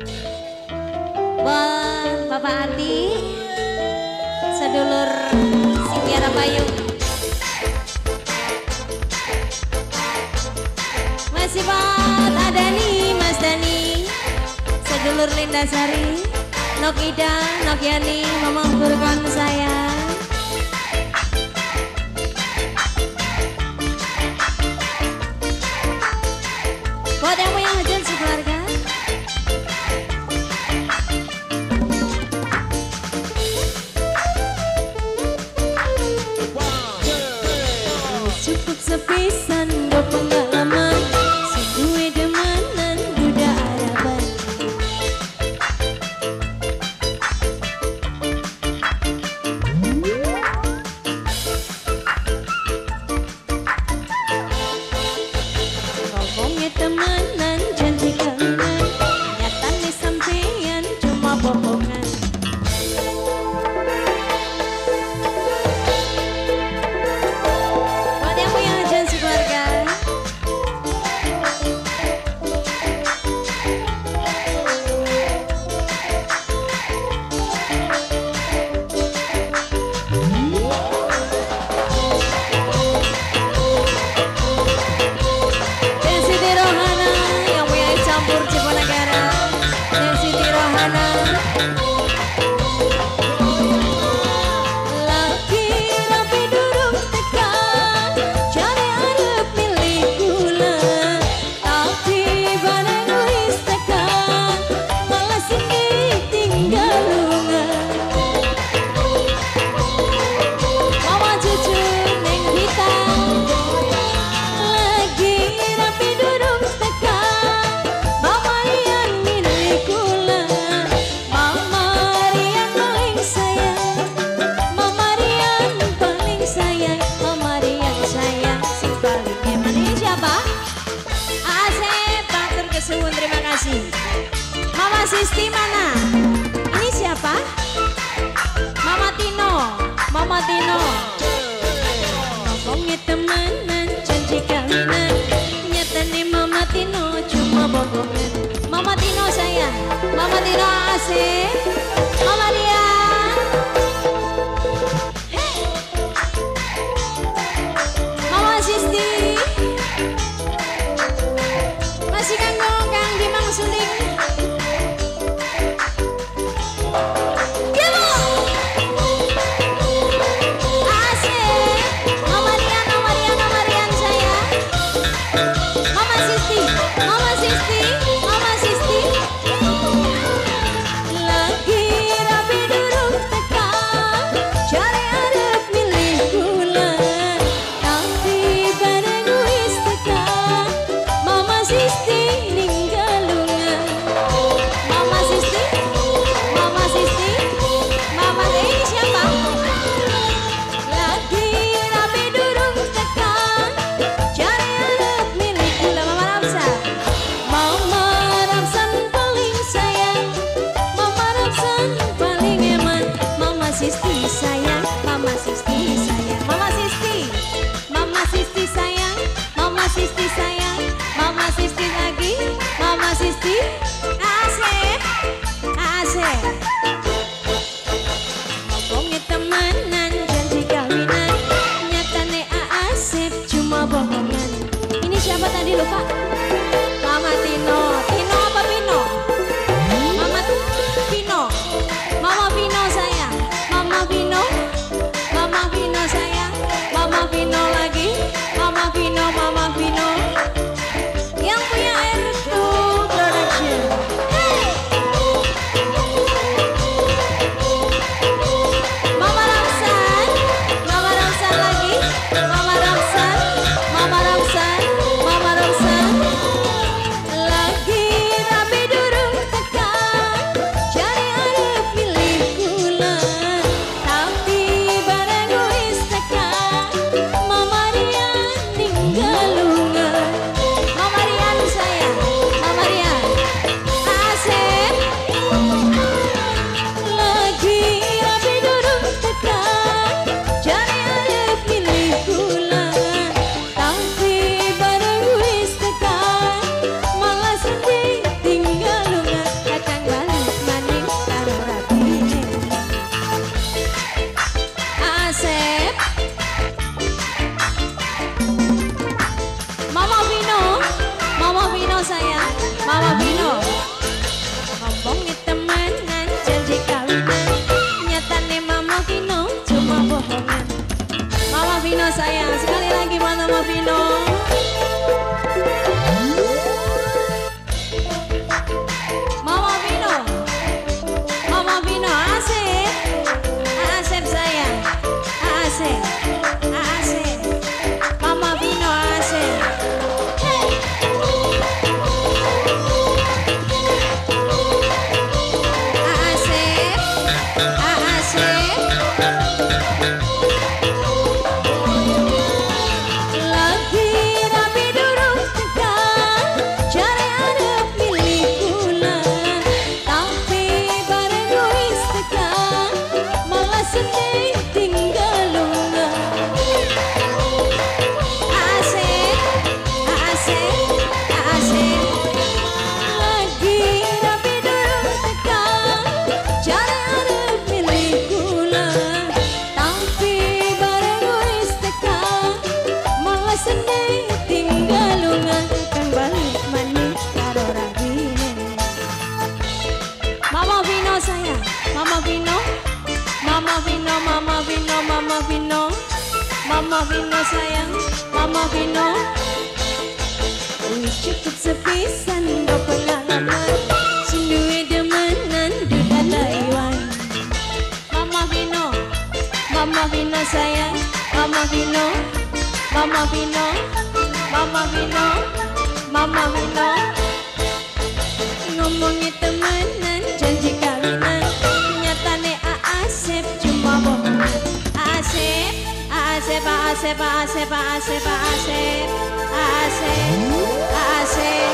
Buat Bapak Andi, sedulur Sintiara Payung. Masih buat Adani, Mas Dani, sedulur Linda Sari, Nokida Nokiani Nok Yani, Mamang Burkon saya. Buat yang punya hajat sekeluarga. você. Mama Vino sayang Mama Vino Wis cukup sepisan do pengalaman Sindui demenan duda Taiwan Mama Vino Mama Vino sayang Mama Vino Mama Vino Mama Vino Mama Vino Ngomongin temenan janji kawinan pase, pase, pase, pase, pase, pase.